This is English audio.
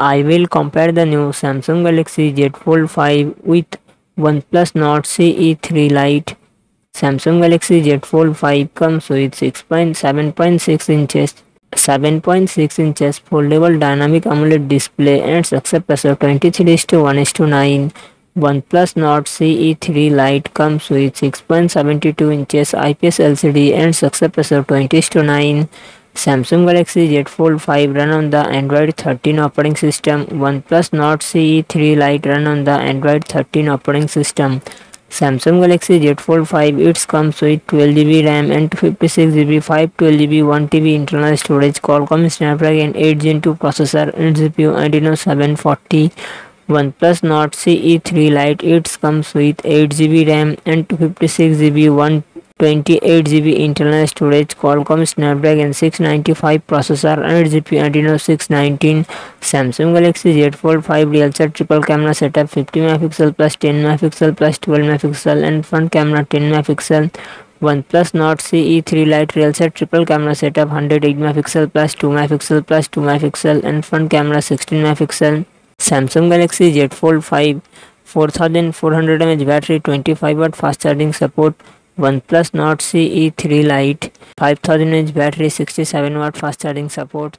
I will compare the new Samsung Galaxy Z Fold 5 with OnePlus Nord CE3 Lite. Samsung Galaxy Z Fold 5 comes with 6.7.6 inches 7.6 inches foldable dynamic AMOLED display and success ratio 23 to 1 to 9. OnePlus Nord CE3 Lite comes with 6.72 inches IPS LCD and success ratio 20 to 9. Samsung Galaxy Z Fold 5 run on the Android 13 operating system. OnePlus Nord CE3 Lite run on the Android 13 operating system. Samsung Galaxy Z Fold 5 it comes with 12GB RAM and 256GB 512GB 1TB internal storage Qualcomm Snapdragon 8 Gen 2 processor and GPU Adreno 740 OnePlus Nord CE3 Lite it comes with 8GB RAM and 256GB 1 28GB internal storage Qualcomm Snapdragon 695 processor and GPU Adreno 619 Samsung Galaxy Z Fold 5 real set triple camera setup 50 megapixel plus 10 megapixel plus 12 megapixel and front camera 10 megapixel. OnePlus Nord CE3 Lite real set triple camera setup 108 megapixel plus 2 megapixel plus 2 megapixel and front camera 16 megapixel. Samsung Galaxy Z Fold 5 4400 mAh battery 25 watt fast charging support OnePlus Nord CE3 Lite 5000 mAh battery 67 watt fast charging support